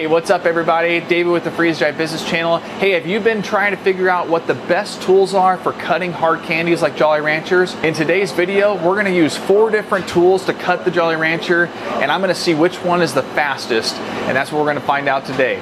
Hey, what's up everybody? David with the Freeze Dry Business Channel. Hey, have you been trying to figure out what the best tools are for cutting hard candies like Jolly Ranchers? In today's video, we're gonna use four different tools to cut the Jolly Rancher, and I'm gonna see which one is the fastest, and that's what we're gonna find out today.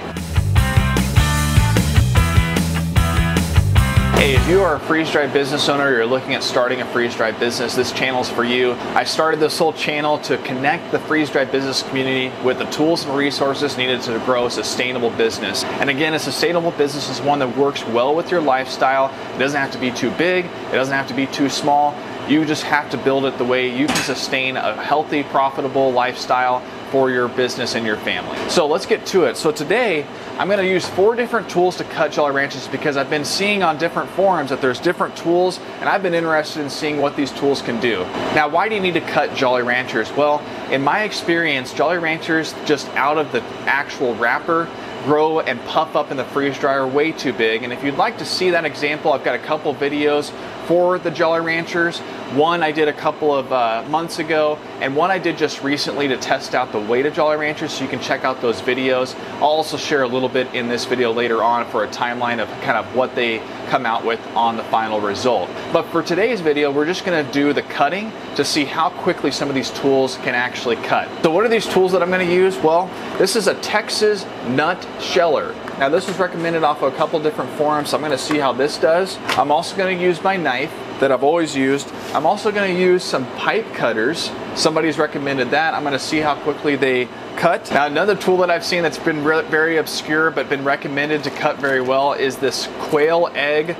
Hey, if you are a freeze-dried business owner, you're looking at starting a freeze-dried business, this channel is for you. I started this whole channel to connect the freeze-dried business community with the tools and resources needed to grow a sustainable business. And again, a sustainable business is one that works well with your lifestyle. It doesn't have to be too big, it doesn't have to be too small. You just have to build it the way you can sustain a healthy, profitable lifestyle for your business and your family. So let's get to it. So today, I'm gonna use four different tools to cut Jolly Ranchers because I've been seeing on different forums that there's different tools and I've been interested in seeing what these tools can do. Now, why do you need to cut Jolly Ranchers? Well, in my experience, Jolly Ranchers just out of the actual wrapper grow and puff up in the freeze dryer way too big. And if you'd like to see that example, I've got a couple videos for the Jolly Ranchers. One I did a couple of uh, months ago, and one I did just recently to test out the weight of Jolly Ranchers, so you can check out those videos. I'll also share a little bit in this video later on for a timeline of kind of what they come out with on the final result. But for today's video, we're just gonna do the cutting to see how quickly some of these tools can actually cut. So what are these tools that I'm gonna use? Well, this is a Texas nut sheller. Now this was recommended off of a couple different forums, so I'm gonna see how this does. I'm also gonna use my knife that I've always used. I'm also gonna use some pipe cutters. Somebody's recommended that. I'm gonna see how quickly they cut. Now another tool that I've seen that's been very obscure but been recommended to cut very well is this quail egg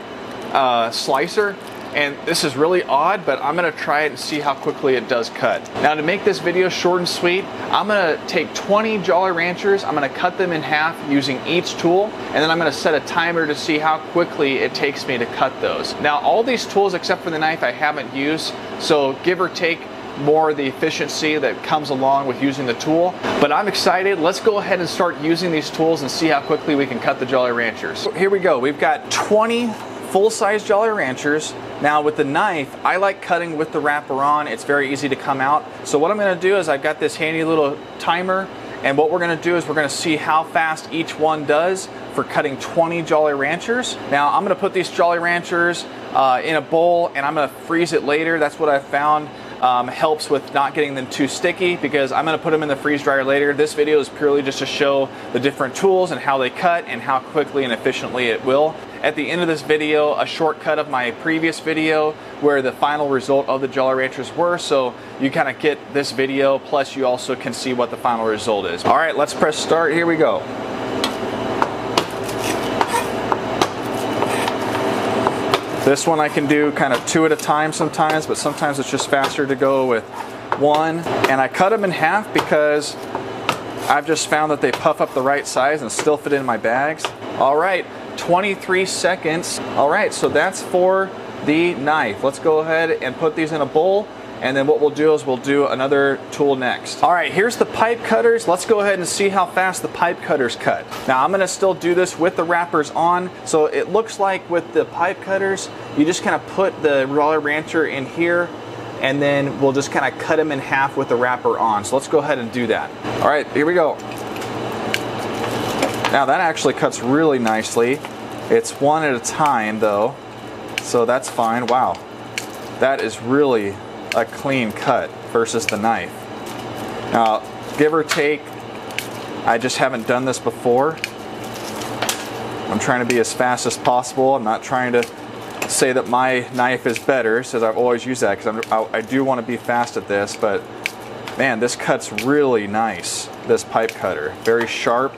uh, slicer and this is really odd, but I'm gonna try it and see how quickly it does cut. Now to make this video short and sweet, I'm gonna take 20 Jolly Ranchers, I'm gonna cut them in half using each tool, and then I'm gonna set a timer to see how quickly it takes me to cut those. Now all these tools except for the knife I haven't used, so give or take more of the efficiency that comes along with using the tool. But I'm excited. Let's go ahead and start using these tools and see how quickly we can cut the Jolly Ranchers. Here we go. We've got 20 full-size Jolly Ranchers. Now with the knife, I like cutting with the wrapper on. It's very easy to come out. So what I'm gonna do is I've got this handy little timer and what we're gonna do is we're gonna see how fast each one does for cutting 20 Jolly Ranchers. Now I'm gonna put these Jolly Ranchers uh, in a bowl and I'm gonna freeze it later. That's what I've found um, helps with not getting them too sticky because I'm going to put them in the freeze dryer later. This video is purely just to show the different tools and how they cut and how quickly and efficiently it will. At the end of this video, a shortcut of my previous video where the final result of the Jolly Ranchers were, so you kind of get this video, plus you also can see what the final result is. All right, let's press start. Here we go. This one I can do kind of two at a time sometimes, but sometimes it's just faster to go with one. And I cut them in half because I've just found that they puff up the right size and still fit in my bags. All right, 23 seconds. All right, so that's for the knife. Let's go ahead and put these in a bowl and then what we'll do is we'll do another tool next. All right, here's the pipe cutters. Let's go ahead and see how fast the pipe cutters cut. Now I'm gonna still do this with the wrappers on. So it looks like with the pipe cutters, you just kind of put the Jolly Rancher in here and then we'll just kind of cut them in half with the wrapper on. So let's go ahead and do that. All right, here we go. Now that actually cuts really nicely. It's one at a time though, so that's fine. Wow, that is really a clean cut versus the knife. Now, give or take, I just haven't done this before. I'm trying to be as fast as possible. I'm not trying to say that my knife is better, since I've always used that because I, I do want to be fast at this, but man, this cuts really nice, this pipe cutter. Very sharp.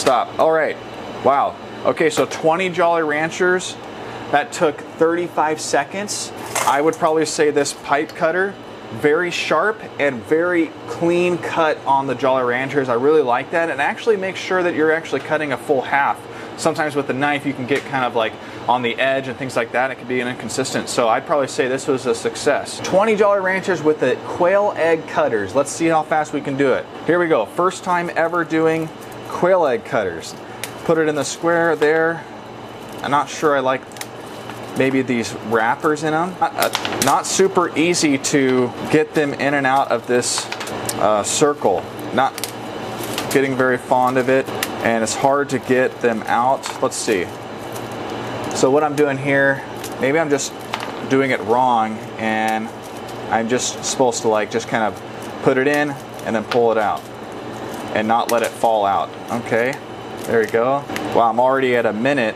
Stop. All right. Wow. Okay, so 20 Jolly Ranchers that took 35 seconds. I would probably say this pipe cutter, very sharp and very clean cut on the Jolly Ranchers. I really like that and actually make sure that you're actually cutting a full half. Sometimes with the knife you can get kind of like on the edge and things like that. It can be inconsistent. So I'd probably say this was a success. 20 Jolly Ranchers with the quail egg cutters. Let's see how fast we can do it. Here we go. First time ever doing quail egg cutters. Put it in the square there. I'm not sure I like maybe these wrappers in them. Not, uh, not super easy to get them in and out of this uh, circle. Not getting very fond of it, and it's hard to get them out. Let's see. So what I'm doing here, maybe I'm just doing it wrong, and I'm just supposed to like just kind of put it in and then pull it out and not let it fall out. Okay, there we go. Well, I'm already at a minute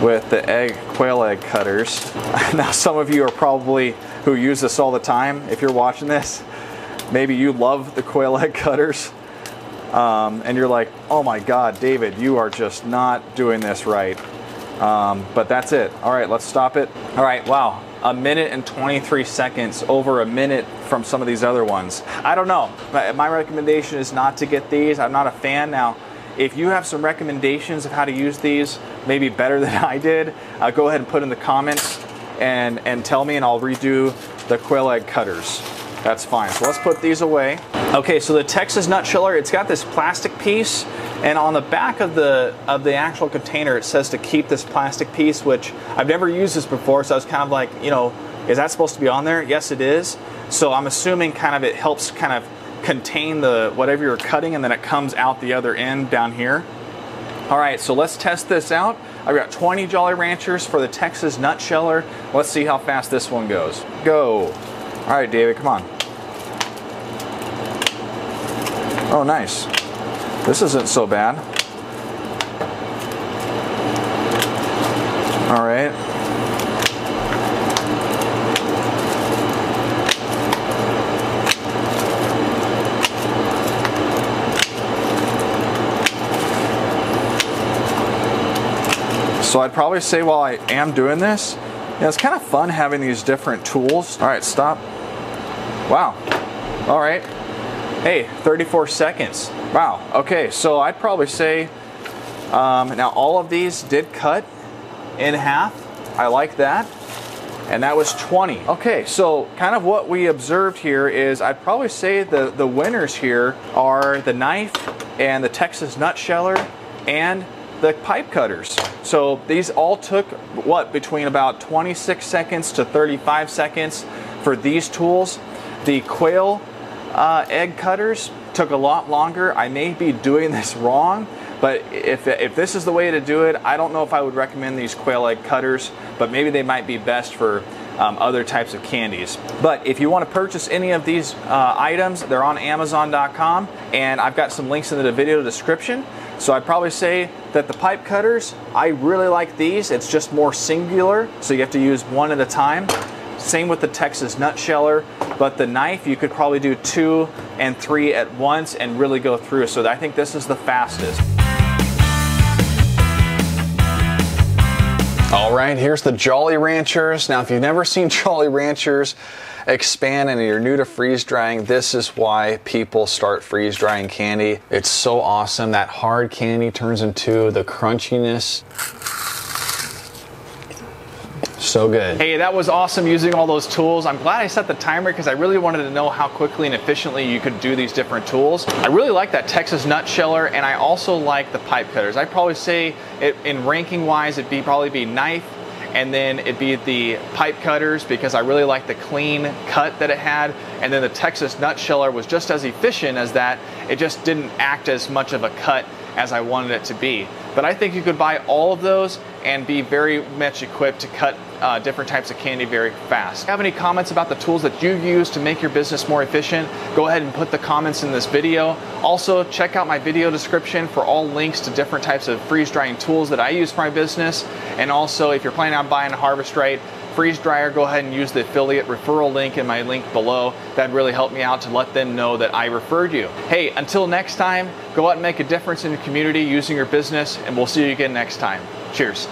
with the egg quail egg cutters. now some of you are probably who use this all the time. If you're watching this, maybe you love the quail egg cutters. Um, and you're like, oh my God, David, you are just not doing this right. Um, but that's it. All right, let's stop it. All right, wow, a minute and 23 seconds over a minute from some of these other ones. I don't know. My recommendation is not to get these. I'm not a fan. Now, if you have some recommendations of how to use these, maybe better than I did, uh, go ahead and put in the comments and, and tell me, and I'll redo the quail egg cutters. That's fine. So let's put these away. Okay, so the Texas nut sheller, it's got this plastic piece, and on the back of the of the actual container, it says to keep this plastic piece, which I've never used this before, so I was kind of like, you know, is that supposed to be on there? Yes, it is. So I'm assuming kind of it helps kind of contain the whatever you're cutting, and then it comes out the other end down here. All right, so let's test this out. I've got 20 Jolly Ranchers for the Texas Nutsheller. Let's see how fast this one goes. Go. All right, David, come on. Oh, nice. This isn't so bad. All right. So I'd probably say while I am doing this, yeah, it's kind of fun having these different tools. All right, stop. Wow. All right. Hey, 34 seconds. Wow. Okay, so I'd probably say um, now all of these did cut in half. I like that. And that was 20. Okay, so kind of what we observed here is I'd probably say the, the winners here are the knife and the Texas nutsheller and the pipe cutters. So these all took what between about 26 seconds to 35 seconds for these tools. The quail uh, egg cutters took a lot longer. I may be doing this wrong, but if, if this is the way to do it, I don't know if I would recommend these quail egg cutters, but maybe they might be best for um, other types of candies. But if you want to purchase any of these uh, items, they're on Amazon.com, and I've got some links in the video description. So I'd probably say that the pipe cutters, I really like these. It's just more singular, so you have to use one at a time. Same with the Texas nut sheller, but the knife you could probably do two and three at once and really go through. So I think this is the fastest. All right, here's the Jolly Ranchers. Now, if you've never seen Jolly Ranchers expand and you're new to freeze drying, this is why people start freeze drying candy. It's so awesome. That hard candy turns into the crunchiness so good. Hey, that was awesome using all those tools. I'm glad I set the timer because I really wanted to know how quickly and efficiently you could do these different tools. I really like that Texas nut sheller and I also like the pipe cutters. I'd probably say it, in ranking wise, it'd be probably be knife and then it'd be the pipe cutters because I really like the clean cut that it had. And then the Texas nut sheller was just as efficient as that. It just didn't act as much of a cut as I wanted it to be. But I think you could buy all of those and be very much equipped to cut uh, different types of candy very fast. If you have any comments about the tools that you use to make your business more efficient, go ahead and put the comments in this video. Also, check out my video description for all links to different types of freeze drying tools that I use for my business. And also, if you're planning on buying a Harvest Right freeze dryer, go ahead and use the affiliate referral link in my link below. That'd really help me out to let them know that I referred you. Hey, until next time, go out and make a difference in your community using your business, and we'll see you again next time. Cheers.